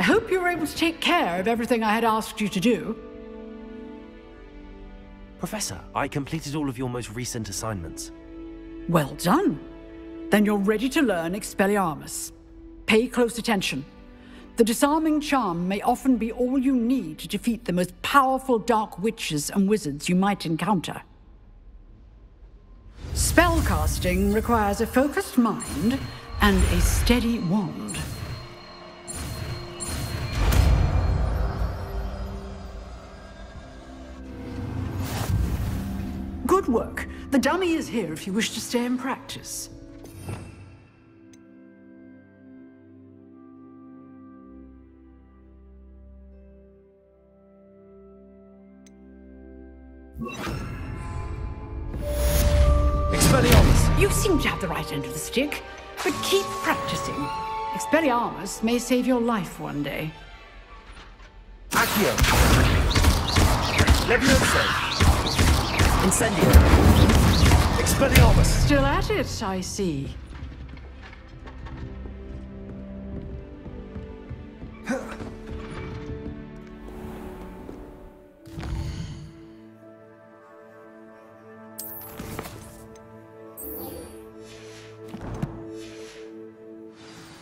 I hope you were able to take care of everything I had asked you to do. Professor, I completed all of your most recent assignments. Well done. Then you're ready to learn Expelliarmus. Pay close attention. The disarming charm may often be all you need to defeat the most powerful dark witches and wizards you might encounter. Spellcasting requires a focused mind and a steady wand. Work. The dummy is here if you wish to stay and practice. Expelliarmus! You seem to have the right end of the stick, but keep practicing. Expelliarmus may save your life one day. Accio! Levioso! Incendio! Expelliarmus! Still at it, I see.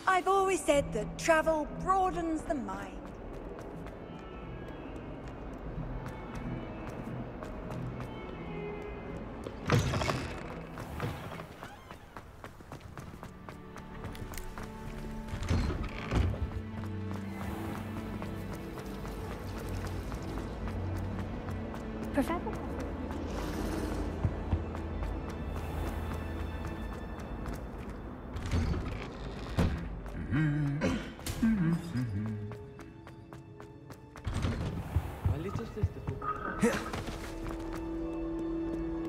I've always said that travel broadens the mind. Mm-hmm. Mm-hmm.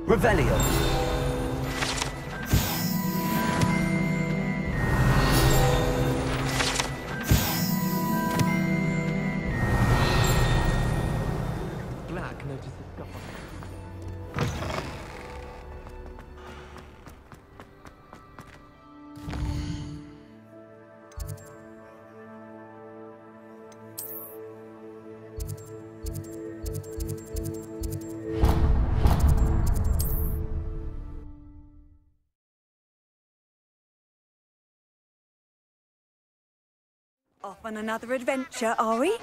Revelio! On another adventure, are we?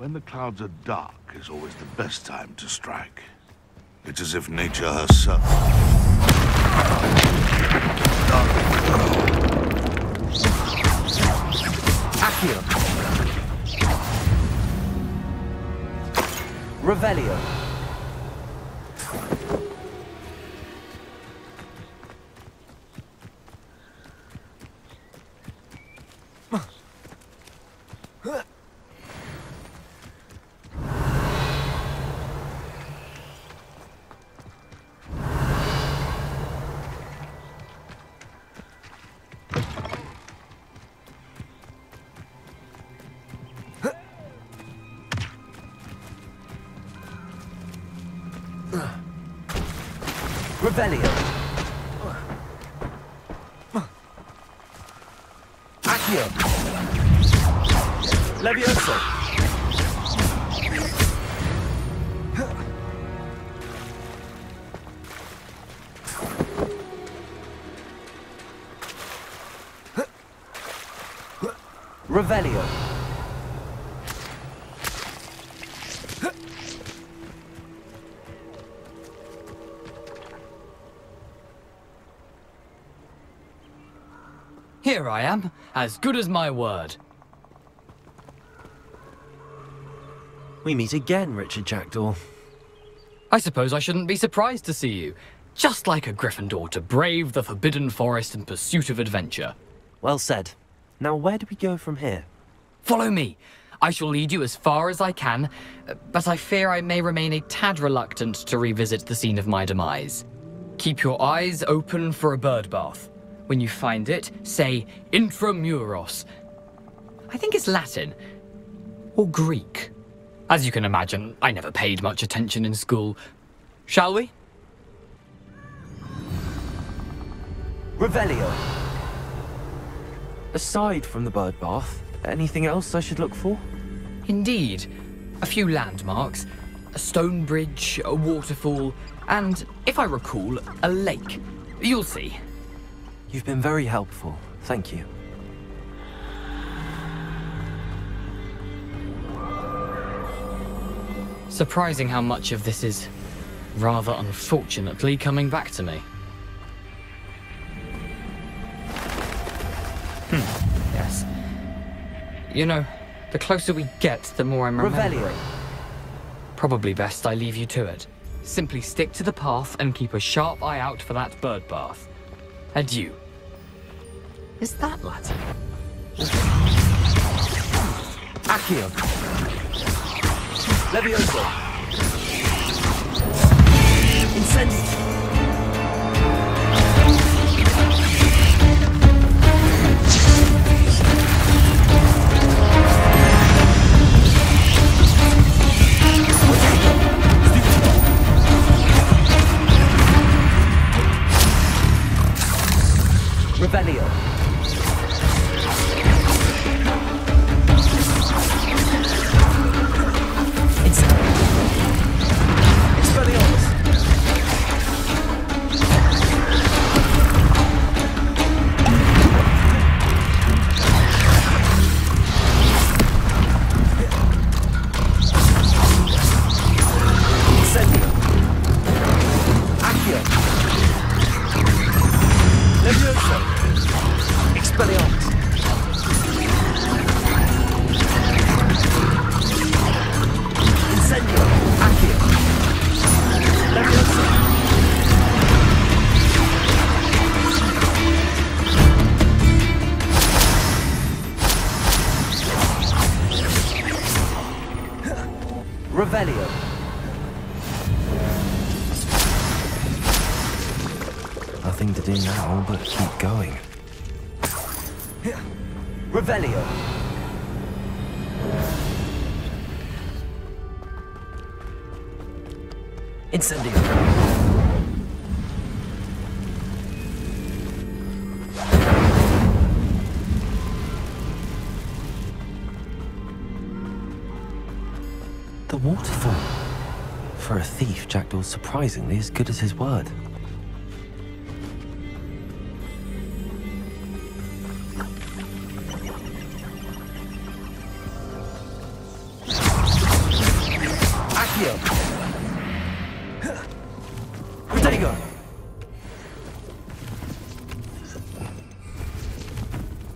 When the clouds are dark is always the best time to strike. It's as if nature herself. Accio! Revelio! Revelio! Accio! Levioso! Revelio! I am, as good as my word. We meet again, Richard Jackdaw. I suppose I shouldn't be surprised to see you. Just like a Gryffindor to brave the Forbidden Forest in pursuit of adventure. Well said. Now, where do we go from here? Follow me. I shall lead you as far as I can, but I fear I may remain a tad reluctant to revisit the scene of my demise. Keep your eyes open for a bird bath. When you find it, say Intramuros. I think it's Latin. Or Greek. As you can imagine, I never paid much attention in school. Shall we? Revelio. Aside from the bird bath, anything else I should look for? Indeed. A few landmarks, a stone bridge, a waterfall, and, if I recall, a lake. You'll see. You've been very helpful. Thank you. Surprising how much of this is, rather unfortunately, coming back to me. Hmm, yes. You know, the closer we get, the more I'm remembering. Revelio. Probably best I leave you to it. Simply stick to the path and keep a sharp eye out for that bird bath. Adieu. Is that Latin? Accio. Levioso. Incendio. Nothing to do now but keep going. Revelio. Incendio. The waterfall. For a thief, Jackdaw's surprisingly as good as his word. Accio. Protego.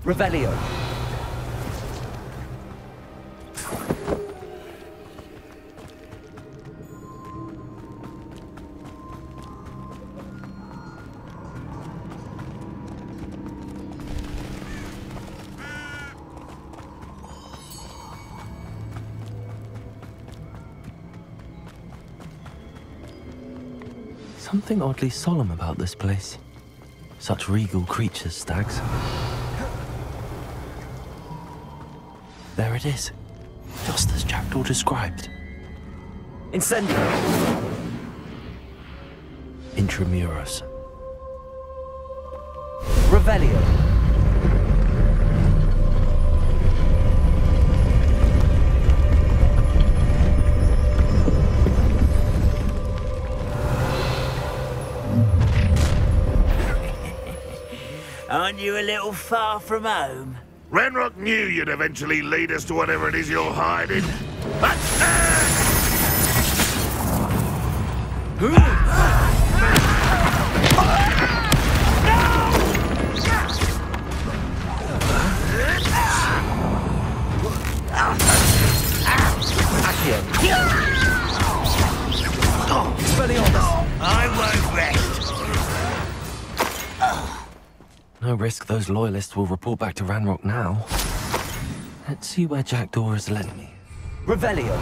Revelio. Something oddly solemn about this place. Such regal creatures, stags. There it is. Just as Jackdaw described. Incendio! Intramuros. Revelio. Aren't you a little far from home? Ranrock knew you'd eventually lead us to whatever it is you're hiding. But, Accio. Expelliarmus. I won't No risk those loyalists will report back to Ranrock now. Let's see where Jackdaw has led me. Revelio.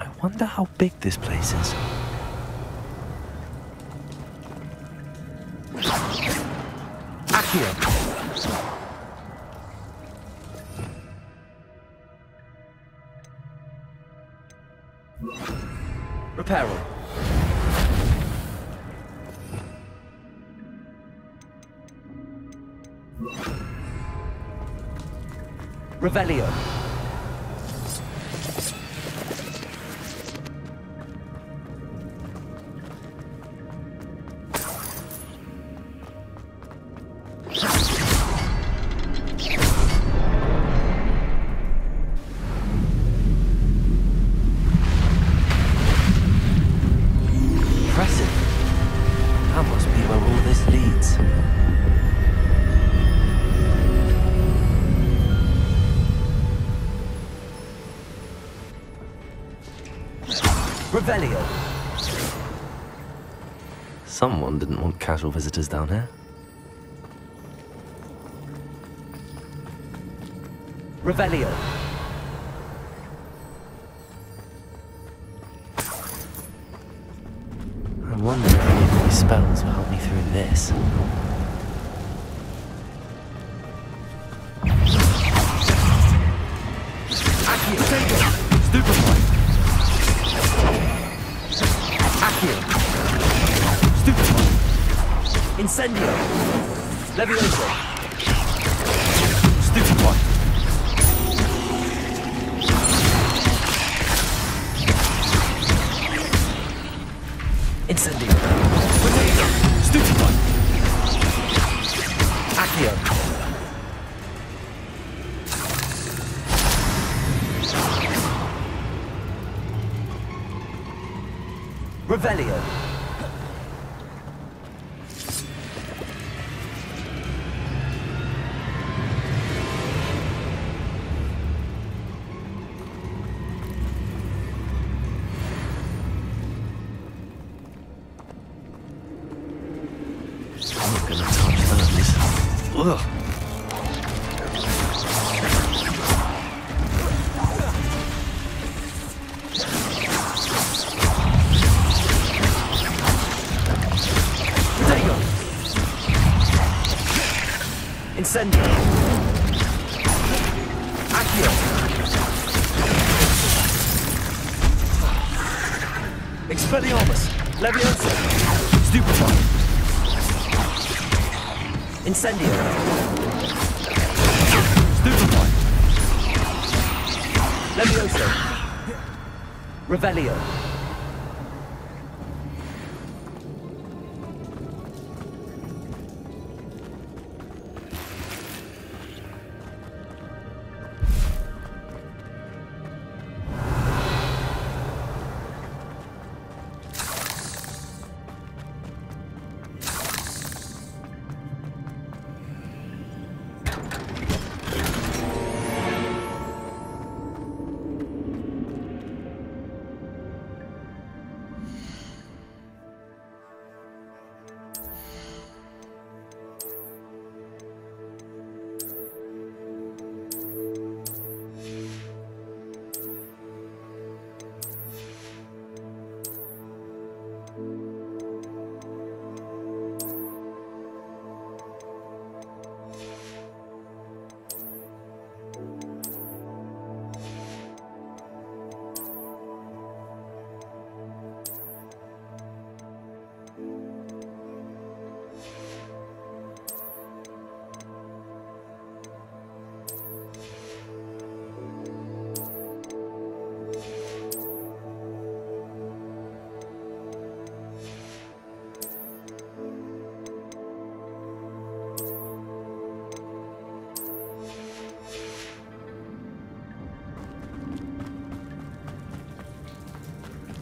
I wonder how big this place is. Accio. Reparo. Revelio. Revelio. Someone didn't want casual visitors down here. Revelio. I wonder if any of these spells will help me through this. Incendio. Levioso. Stupefy. Incendio. Potato. Stupefy. Accio. Revelio. Ugh. Incendio. Incendio. Stupefy. Levioso. Revelio.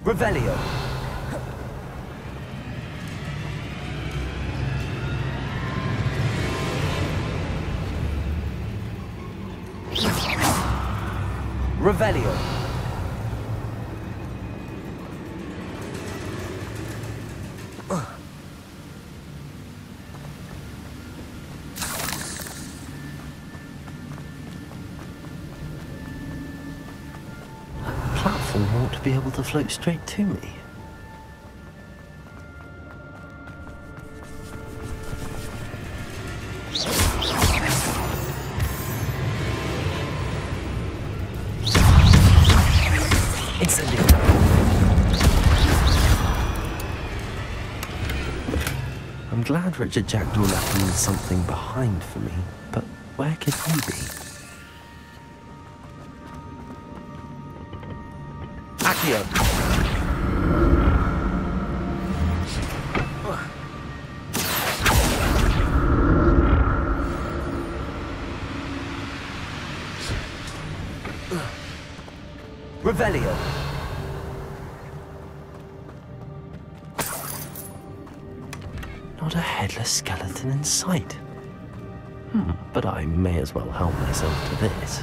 Revelio. Revelio. To be float straight to me. I'm glad Richard Jackdaw left me something behind for me, but where could he be? Accio. Revelio. Not a headless skeleton in sight. Hmm, but I may as well help myself to this.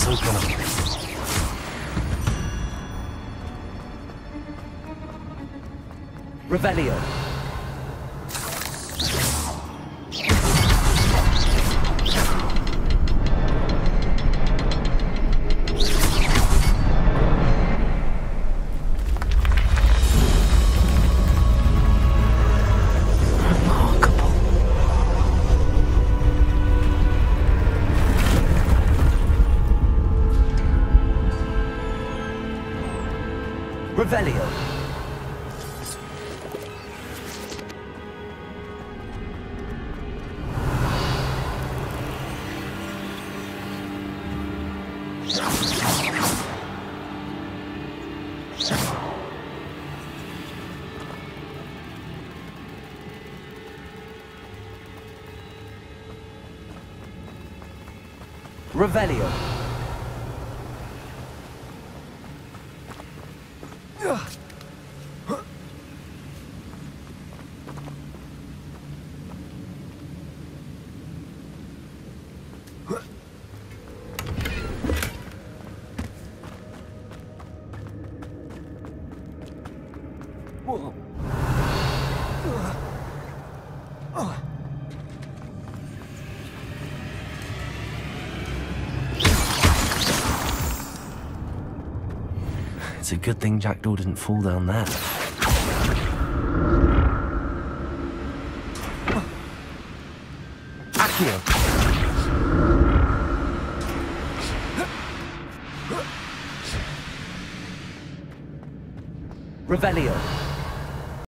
can so can I. Revelio. Revelio. It's a good thing Jackdaw didn't fall down there. Accio. Revelio.